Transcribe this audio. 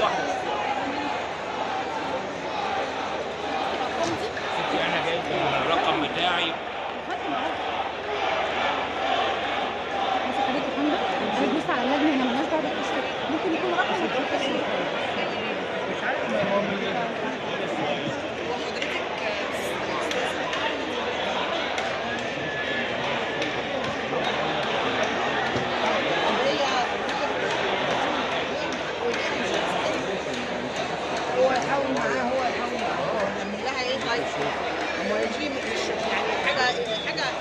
واحده والله هم نجيب يعني حاجة حاجة